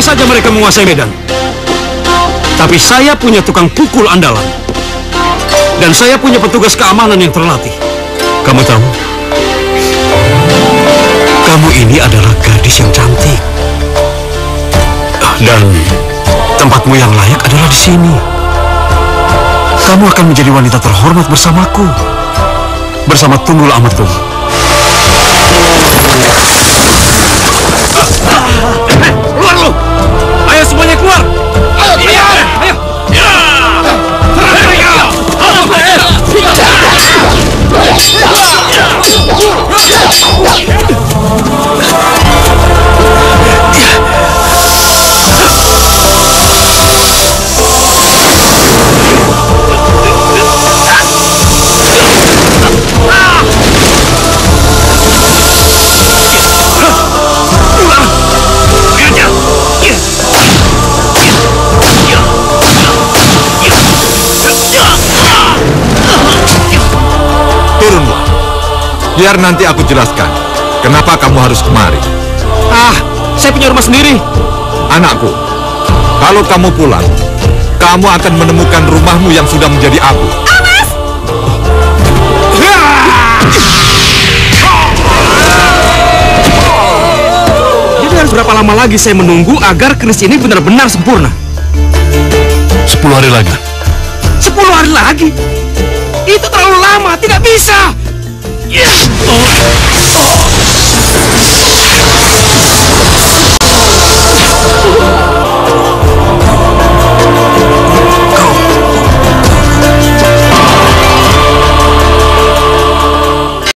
saja mereka menguasai medan. Tapi saya punya tukang pukul andalan. Dan saya punya petugas keamanan yang terlatih. Kamu tahu? Kamu ini adalah gadis yang cantik. Dan tempatmu yang layak adalah di sini. Kamu akan menjadi wanita terhormat bersamaku. Bersama Tunggul Amatung. Yes! Biar nanti aku jelaskan kenapa kamu harus kemari. Ah, saya punya rumah sendiri. Anakku, kalau kamu pulang, kamu akan menemukan rumahmu yang sudah menjadi abu. Jadi harus berapa lama lagi saya menunggu agar keris ini benar-benar sempurna? Sepuluh hari lagi. Sepuluh hari lagi? Itu terlalu lama, tidak bisa. Ya. Oh. Oh.